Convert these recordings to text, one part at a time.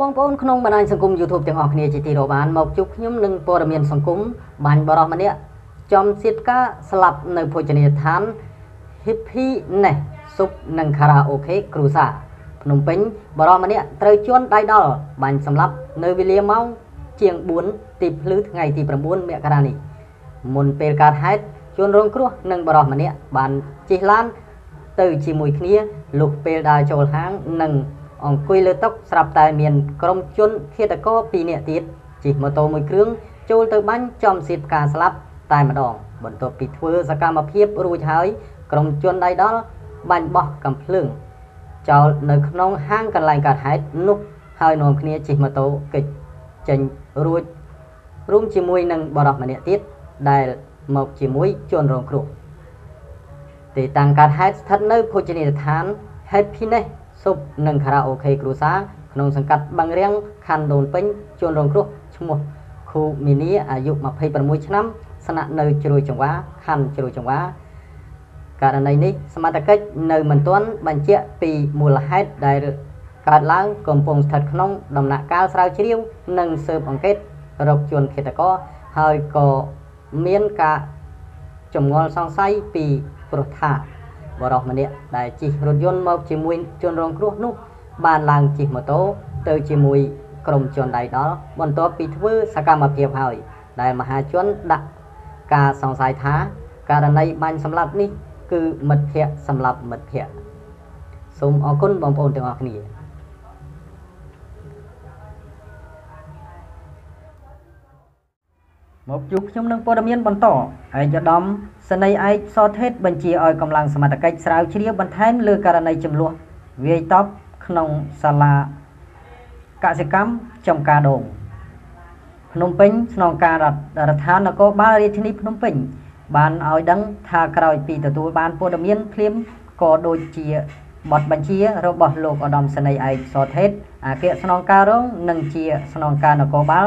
បងប្អូនក្នុងបណ្ដាញសង្គម YouTube ទាំងអស់គ្នាជាទីរាប់អានមកជួបខ្ញុំនឹងព័ត៌មានសង្គមបាញ់បរោះម្នាក់ចំសៀតការស្លាប់នៅភោជនីយដ្ឋាន Hippy Nest ស៊ុបនិងខារ៉ាអូខេគ្រូសាភ្នំពេញបរោះម្នាក់ត្រូវជន់ដៃដល់បាញ់សម្លាប់នៅវេលាម៉ោងជាង4ទីភ្លឺថ្ងៃទី9មករានេះមុនពេលកើតហេតុជនរងគ្រោះនិងបរោះម្នាក់បានជិះឡានទៅជាមួយគ្នាលុះពេលដើរចូលហាងនិង អង្គុយលើតុស្រាប់តែមានក្រុមជនឃាតករ2នាក់ទៀតជិះម៉ូតូមួយគ្រឿងចូលទៅបាញ់ចំសៀតផ្កាស្លាប់តែម្ដង បន្ទាប់ពីធ្វើសកម្មភាពរួចហើយក្រុមជនដៃដល់បាញ់បោះកំភ្លើងចោលនៅក្នុងហាងកន្លែងកើតហេតុនោះហើយនាំគ្នាជិះម៉ូតូគេចចេញរួចរួមជាមួយនឹងបរិសម្នាក់ទៀតដែលមកជាមួយជនរងគ្រោះទីតាំងកើតហេតុស្ថិតនៅភោជនីយដ្ឋាន Happiness ស៊ុបនិងខារ៉ាអូខេគ្រួសារក្នុងសង្កាត់បាំងរៀងខណ្ឌដូនពេញជនរងគ្រោះឈ្មោះខូមីនីអាយុ26ឆ្នាំស្នាក់នៅជ្រោយចង្វាខណ្ឌជ្រោយចង្វាករណីនេះសមត្ថកិច្ចនៅមិនទាន់បញ្ជាក់ពីមូលហេតុដែលកើតឡើងកំពុងស្ថិតក្នុងដំណាក់កាលស្រាវជ្រាវនិងស៊ើបអង្កេតរកជនឃាតករហើយក៏មានការចម្ងល់សង្ស័យពីព្រោះថា បរិសម្នាក់ដែលជិះរថយន្តមកជាមួយជនរងគ្រោះនោះ បានឡើងជិះម៉ូតូទៅជាមួយក្រុមជនដៃដល់បន្ទាប់ពីធ្វើសកម្មភាពហើយ ដែលមហាជនដាក់ការសង្ស័យថាករណីបាញ់សម្លាប់នេះ គឺមិត្តភ័ក្តិសម្លាប់មិត្តភ័ក្តិសូមអរគុណបងប្អូនទាំងអស់គ្នា មកជួបខ្ញុំនឹងព័ត៌មានបន្តឯកឧត្តមសនីឯកសថេតបញ្ជាឲ្យកម្លាំងសមត្ថកិច្ចស្រាវជ្រាវបន្ថែមលើករណីចំនួនវាយតប់ក្នុងសាលាកសិកម្មចំការដងភ្នំពេញស្នងការរដ្ឋាភិបាលនគរបាលរាជធានីភ្នំពេញ បានឲ្យដឹងថាក្រោយពីទទួលបានព័ត៌មានភ្លាមក៏ដូចជាបទបញ្ជារបស់លោកឧត្តមសេនីយ៍ឯកសថេតអគ្គស្នងការរងនិងជាស្នងការនគរបាល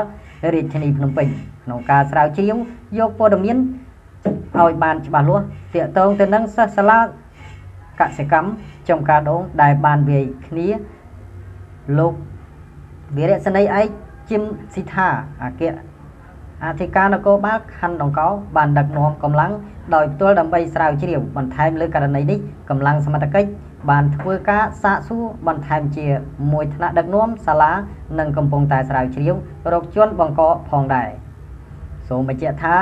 រាជធានីភ្នំពេញ ក្នុងការស្រាវជ្រាវយកព័ត៌មានឲ្យបានច្បាស់លាស់តាក់ទងទៅនឹងសិស្សសាលាកសិកម្មចំការដងដែលបានវាយគ្នាលោកវីរៈសេនីយ៍ឯកជឹមស៊ីថាអគ្គអធិការនគរបាលខណ្ឌដង្កោបានដឹកនាំកម្លាំងដោយផ្ទាល់ដើម្បីស្រាវជ្រាវបន្ថែមលើករណីនេះកម្លាំងសមត្ថកិច្ចបានធ្វើការសាកសួរបន្ថែមជាមួយថ្នាក់ដឹកនាំសាលានិងកំពុងតែស្រាវជ្រាវរកជនបង្កផងដែរ សូមបញ្ជាក់ថា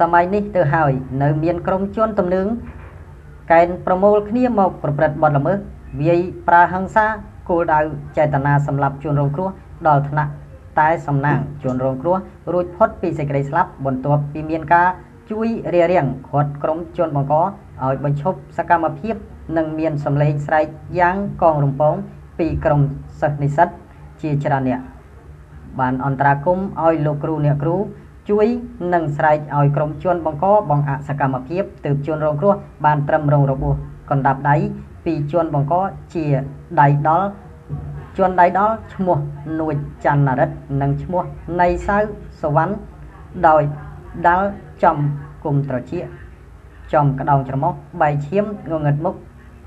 សម័យនេះទៅហើយ នៅ មានក្រុមជនទំនើងកែនប្រមូលគ្នាមកប្រព្រឹត្តបទល្មើសវាយប្រើហិង្សាគោលដៅចេតនាសម្លាប់ជនរងគ្រោះដល់ថ្នាក់តែសំណាងជនរងគ្រោះរួចផុតពីសេចក្តីស្លាប់បន្ទាប់ពីមានការជួយរារាំងឃាត់ក្រុមជនបង្កឲ្យបញ្ឈប់សកម្មភាព និងមានសម្លេងស្រែកយ៉ាងកងរំពងពីក្រុមសិស្សនិស្សិតជាច្រើនអ្នកបានអន្តរាគមឲ្យលោកគ្រូអ្នកគ្រូ ជួយនិងស្រែកឲ្យក្រុមជនបង្កបង្អាក់សកម្មភាពទើបជនរងគ្រោះបានត្រឹមរងរបួសកណ្ដាប់ដៃពីជនបង្កជាដៃដល់ជនដៃដល់ឈ្មោះនួចច័ន្ទរិទ្ធនិងឈ្មោះនៃសៅសវណ្ណដោយដាល់ចំគុំត្រជាចំក្តោងច្រមុះបែកឈាមងងឹតមុខ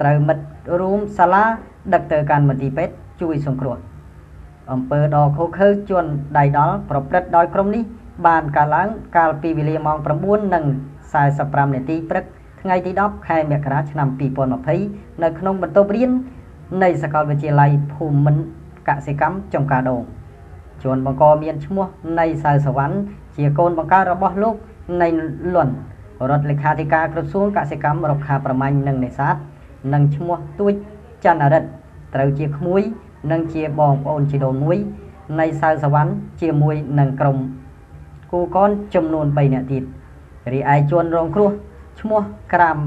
ត្រូវមិត្តរួមសាលាដឹកទៅកាន់មន្ទីរពេទ្យជួយសង្គ្រោះអំពើដ៏ខុសខើជន់ដៃដល់ប្រព្រឹត្តដោយក្រុមនេះ បានកើតឡើងកាលពីវេលាម៉ោង9:45នាទីព្រឹកថ្ងៃទី10ខែមករាឆ្នាំ2020នៅក្នុងបន្ទប់រៀននៃសាកលវិទ្យាល័យភូមិន្ទកសិកម្មចំការដងជួនបង្កមានឈ្មោះនៃសៅសវណ្ណជាកូនបង្កើតរបស់លោកនៃលន់រដ្ឋលេខាធិការក្រសួងកសិកម្មរុក្ខាប្រមាញ់និងនេសាទនិងឈ្មោះទួចច័ន្ទរិទ្ធត្រូវជាក្មួយ និងជាបងប្អូនជីដូនមួយនៃសៅសវណ្ណជាមួយនឹងក្រុម គូកនចំនួន3នាក់ទៀតរីឯជួនរងគ្រោះឈ្មោះក្រាម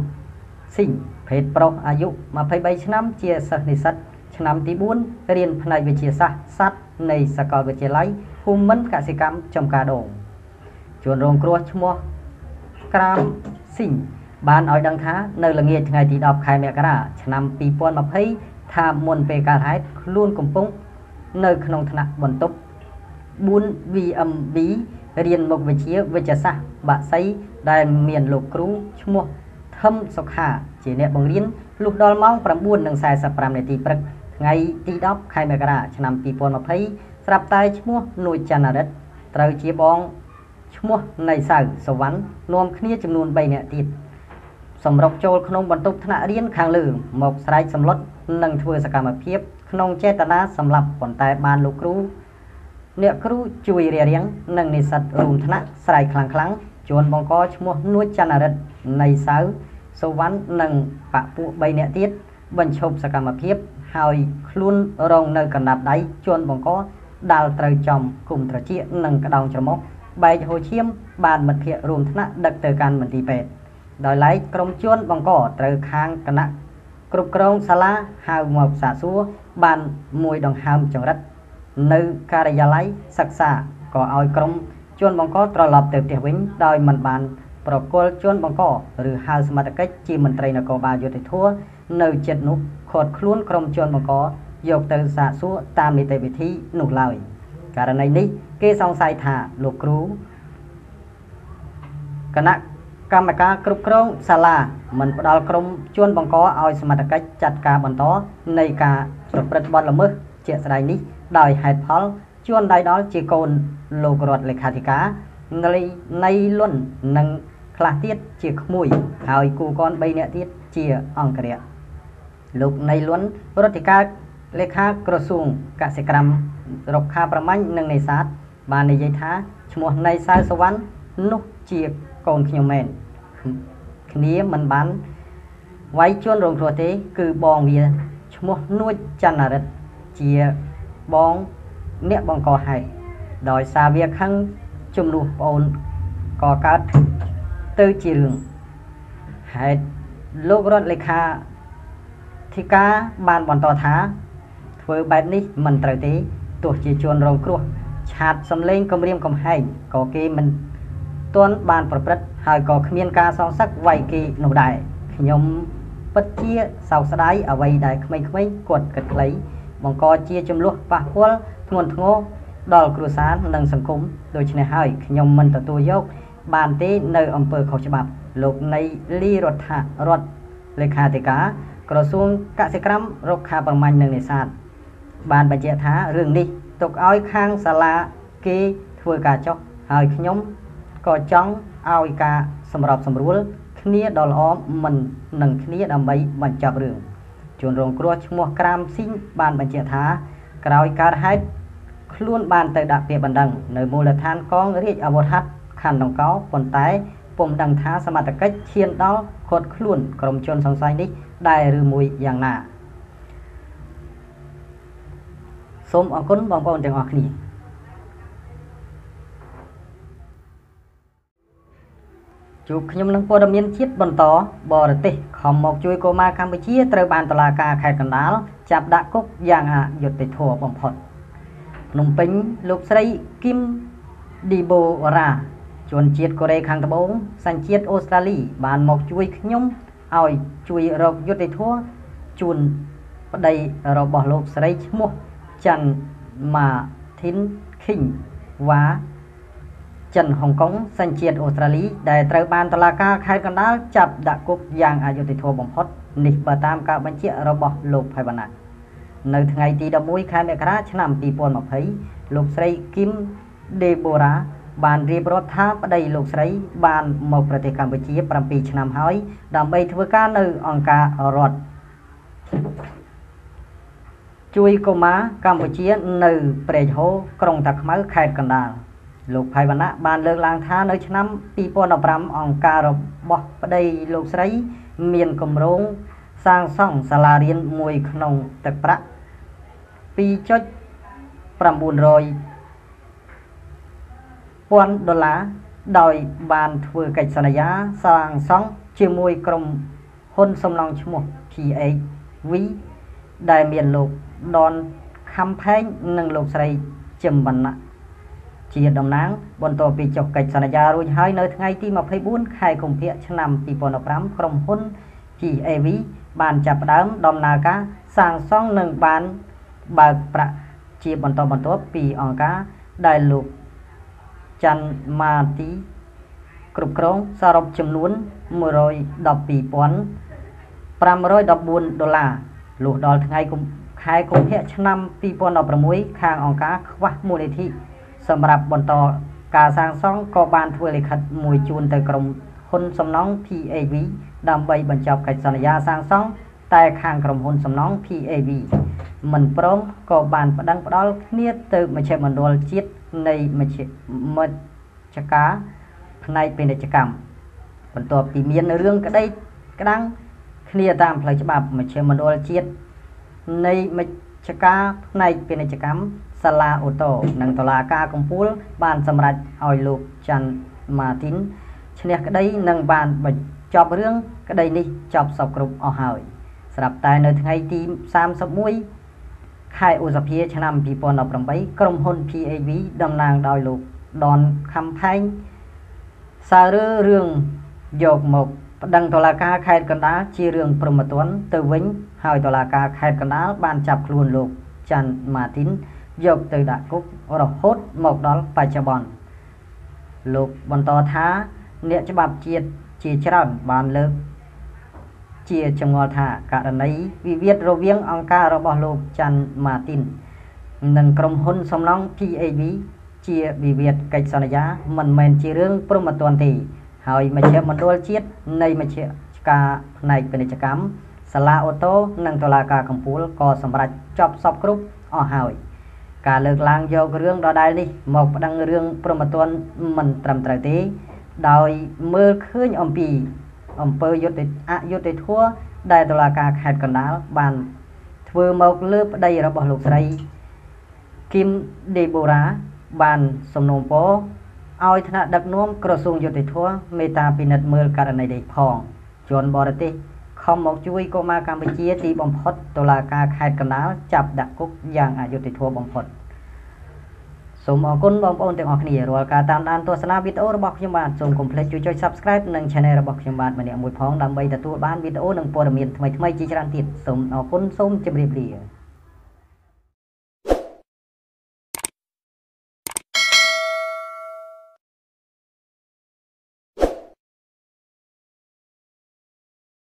ស៊ីងភេទប្រុសអាយុ23ឆ្នាំជាសិស្សនិស្សិតឆ្នាំទី4រៀនផ្នែកវិទ្យាសាស្ត្រសត្វនៃសាកលវិទ្យាល័យភូមិន្ទកសិកម្មចំការដងជួនរងគ្រោះឈ្មោះក្រាមស៊ីងបានឲ្យដឹងថានៅល្ងាចថ្ងៃទី10ខែមករាឆ្នាំ2020ថាមុនពេលកើតហេតុខ្លួនកំពុងនៅក្នុងថ្នាក់បន្ទប់ 4VMB រៀនមុខវិជ្ជាវិទ្យាសាស្ត្របក្សីដែលមានលោកគ្រូឈ្មោះថឹមសុខាជាអ្នកបង្រៀនលុះដល់ម៉ោង9:45នាទីព្រឹកថ្ងៃទី10ខែមករាឆ្នាំ2020ស្រាប់តែឈ្មោះនួយច័ន្ទរិទ្ធត្រូវជាបងឈ្មោះនៃសៅសវណ្ណនាំគ្នាចំនួន3នាក់ទៀតសម្រុកចូលក្នុងបន្ទប់ថ្នាក់រៀនខាងលើមកស្រែកសម្លុតនិងធ្វើសកម្មភាពក្នុងចេតនាសម្លាប់ប៉ុន្តែបានលោកគ្រូ អ្នកគ្រូជួយរារាំងនិងនិស្សិតរួមថ្នាក់ស្រែកខ្លាំងខ្លាំងជួនបង្កឈ្មោះនួចចន្ទរិទ្ធនៃសៅសុវណ្ណនិងបពួក3នាក់ទៀតបញ្ឈប់សកម្មភាព ហើយខ្លួនរងនៅកណ្ដាប់ដៃជួនបង្កដាល់ត្រូវចំគុំត្រចៀកនិងក្តោងច្រមុះបែកហូឈាម បានមិត្តភ័ក្តិរួមថ្នាក់ដឹកទៅកាន់មន្ទីរពេទ្យដោយឡែកក្រុមជួនបង្កត្រូវខាងគណៈគ្រប់គ្រងសាលាហៅមកសាកសួរបានមួយដង្ហើមចង្រិត នៅការិយាល័យសិក្សាក៏ឲ្យក្រុមជនបង្កត្រឡប់ទៅផ្ទះវិញដោយមិនបានប្រគល់ជនបង្កឬហៅសមត្ថកិច្ចជាមន្ត្រីនគរបាលយុតិធធនៅចិត្តនោះខាត់ខ្លួនក្រុមជនបង្កយកទៅសាកសួរតាមនីតិវិធីនោះឡើយករណីនេះគេសង្ស័យថាលោកគ្រូគណៈកម្មការគ្រប់គ្រងសាលាមិនផ្ដល់ក្រុមជួនបង្កឲ្យសមត្ថកិច្ចចាត់ការបន្តនៃការប្រព្រឹត្តបទល្មើសជាក់ស្ដែងនេះ ដោយហេតុផល ជួនដៃដល់ជាកូនលោករដ្ឋលេខាធិការនៃនៃលុននិងខ្លះទៀតជាក្មួយ ហើយគូកន3នាក់ទៀតជាអង្គរៈលោកនៃលុនរដ្ឋាភិការលេខាក្រសួងកសិកម្មរុក្ខាប្រមាញ់និងនេសាទបាននិយាយថាឈ្មោះនៃសៅសវណ្ណនោះជាកូនខ្ញុំមែនគ្នាមិនបានវាយជួនរងគ្រោះទេ គឺបងវាឈ្មោះនួចចន្ទរិទ្ធជា បងអ្នកបង្កហេតុដោយសារវាខឹងជំនួសប្អូនក៏កើតទៅជារឿងហេតុលោករដ្ឋលេខាធិការបានបន្តថា ធ្វើបែបនេះមិនត្រូវទេទោះជាជនរងគ្រោះឆាតសំលេងគម្រាមកំហែងក៏គេមិនទាន់បានប្រព្រឹត្តហើយក៏គ្មានការសងសឹកវាយគេនោះដែរខ្ញុំពិតជាសោកស្ដាយអ្វីដែលក្មេងៗគាត់គិតខ្លី បង្កជាចំនួនប៉ះពាល់ធ្ងន់ធ្ងរដល់គ្រួសារនិងសង្គមដូច្នេះហើយខ្ញុំមិនទទួលយក បានទេនៅអង្គើខុសច្បាប់ លោកនៃលីរដ្ឋរដ្ឋលេខាធិការក្រសួងកសិកម្មរុក្ខាប្រមាញ់និងនេសាទបានបញ្ជាក់ថារឿងនេះទុកឲ្យខាងសាលាគេធ្វើការចុះហើយខ្ញុំក៏ចង់ឲ្យការសម្របសម្រួលគ្នាដ៏ល្អមិននឹងគ្នាដើម្បីបញ្ចប់រឿង ជនរងគ្រោះឈ្មោះ ក្រាម ស៊ីង បានបញ្ជាក់ថា ក្រោយកើតហេតុខ្លួនបានទៅដាក់ពាក្យបណ្ដឹង នៅមូលដ្ឋានកងរាជអាវុធហត្ថខណ្ឌដង្កោ ប៉ុន្តែពុំដឹងថាសមត្ថកិច្ចឈានដល់ឃាត់ខ្លួនក្រុមជនសង្ស័យនេះដែរឬមួយយ៉ាងណាសូមអរគុណបងប្អូនទាំងអស់គ្នា ជួបខ្ញុំនឹងព័ត៌មានជាតិបន្តបរទេសខំមកជួយកូម៉ាកម្ពុជាត្រូវបានតឡាការខេត្តកណ្ដាលចាប់ដាក់គុកយ៉ាងអយុត្តិធម៌បំផុតភ្នំពេញលោកស្រីគឹមឌីបូរ៉ាជនជាតិកូរ៉េខាងត្បូងសញ្ជាតិអូស្ត្រាលីបានមកជួយខ្ញុំឲ្យជួយរកយុត្តិធម៌ជូនប្តីរបស់លោកស្រីឈ្មោះច័ន្ទម៉ាធីនឃីងវ៉ា ចិនហុងកុងសញ្ជាតិអូស្ត្រាលី ដែលត្រូវបានតុលាការខេត្តកណ្ដាលចាប់ដាក់គុកយ៉ាងអយុត្តិធម៌បំផុតនេះបើតាមការបញ្ជាក់របស់លោកផៃវណ្ណានៅថ្ងៃទី11ខែមករាឆ្នាំ2020លោកស្រីគឹមដេបូរ៉ាបានរៀបរាប់ថាប្តីលោកស្រី បានមកប្រទេសកម្ពុជា7ឆ្នាំហើយ ដើម្បីធ្វើការនៅអង្គការរដ្ឋជួយកុមារកម្ពុជានៅព្រែកហូក្រុងតាខ្មៅខេត្តកណ្ដាល លោកផៃវណ្ណៈបានលើកឡើងថានៅឆ្នាំ2015អង្គការរបស់ប្តីលោកស្រី មានគម្រោងសាងសង់សាលារៀនមួយក្នុងទឹកប្រាក់2.900ពាន់ដុល្លារដោយបានធ្វើកិច្ចសន្យាសាងសង់ជាមួយក្រុមហ៊ុនសំណង់ឈ្មោះ PHV ដែលមានលោកដនខំផែងនិងលោកស្រីជឹមវណ្ណៈ ជាតំណាង បន្ទាប់ពីចុះកិច្ចសន្យារួចហើយនៅថ្ងៃទី24ខែកុម្ភៈឆ្នាំ2015ក្រុមហ៊ុន GAV បានចាប់ផ្ដើមដំណើរការសាងសង់និងបានបើកប្រាក់ជាបន្តបន្ទាប់ពីអង្គការដែលលោកច័ន្ទម៉ាទីគ្រប់គ្រងសរុបចំនួន112,514ដុល្លារលុះដល់ថ្ងៃខខែកុម្ភៈឆ្នាំ2016ខាងអង្គការខ្វះមូលនិធិ សម្រាប់បន្តការសាងសង់ក៏បានធ្វើលិខិតមួយជូនទៅក្រុមហ៊ុនសំណង់ PAV ដើម្បីបញ្ចប់កិច្ចសន្យាសាងសង់តែខាងក្រុមហ៊ុនសំណង់ PAV មិនព្រមក៏បានប្តឹងផ្ដាល់គ្នាទៅមជ្ឈមណ្ឌលជាតិនៃមជ្ឈមជ្ឈការផ្នែកពាណិជ្ជកម្មបន្ទាប់ពីមានរឿងក្តីក្តាំងគ្នាតាមផ្លូវច្បាប់មជ្ឈមណ្ឌលជាតិនៃមជ្ឈការផ្នែកពាណិជ្ជកម្ម សាលាអូតូនិងតុលាការកំពូលបានសម្រេចឲ្យលោកច័ន្ទម៉ាទីនឈ្នះក្តីនិងបានបញ្ចប់រឿងក្តីនេះចប់សពគ្រប់អស់ហើយ ស្រាប់តែនៅថ្ងៃទី31ខែឧសភាឆ្នាំ2018ក្រុមហ៊ុន PAV តំណាងដោយលោកដនខំផែងសាររើរឿងយកមកប្តឹងតុលាការខេត្តកណ្ដាលជារឿងព្រមត្តនទៅវិញហើយតុលាការខេត្តកណ្ដាលបានចាប់ខ្លួនលោកច័ន្ទម៉ាទីន យកទៅដាក់គុករហូតមកដល់បច្ចុប្បន្នលោកបន្តថាអ្នកច្បាប់ជាតិជាច្រើនបានលើក ជាចម្ងល់ថាករណីវិវាទរវាងអង្គការរបស់លោកច័ន្ទម៉ាទីន និងក្រុមហ៊ុនសំណង់ PAV ជាវិវាទកិច្ចសន្យាមិនមែនជារឿងព្រមត្តនទេហើយមជ្ឈមណ្ឌលជាតិនៃមជ្ឈការផ្នែកពាណិជ្ជកម្មសាលាអូតូនិងតុលាការកំពូលក៏សម្រេចចប់សពគ្រប់អស់ហើយ ការលើកឡើងយករឿងដដែលនេះមកប្តឹងរឿងប្រមទ័នមិនត្រឹមត្រូវទេ ដោយមើលឃើញអំពីអង្គើយុទ្ធអយុត្តិធម៌ដែលតុលាការខេត្តកណ្ដាលបានធ្វើមកលើប្តីរបស់លោកស្រីគឹមដេបូរ៉ាបានសំណូមពរឲ្យថ្នាក់ដឹកនាំក្រសួងយុតិធធមេតាពិនិត្យមើលករណីនេះផងជនបរទេស ខំមកជួយកុមារកម្ពុជាទីបំផុតតុលាការខេត្តកណ្ដាលចាប់ដាក់គុកយ៉ាងអយុត្តិធម៌បំផុតសូមអរគុណបងប្អូនទាំងអស់គ្នារាល់ការតាមដានទស្សនាវីដេអូរបស់ខ្ញុំបាទសូមកុំភ្លេចជួយចុច Subscribe និង Channel របស់ខ្ញុំបាទម្នាក់មួយផងដើម្បីទទួលបានវីដេអូនិងព័ត៌មានថ្មីៗជាច្រើនទៀតសូមអរគុណសូមជម្រាបលា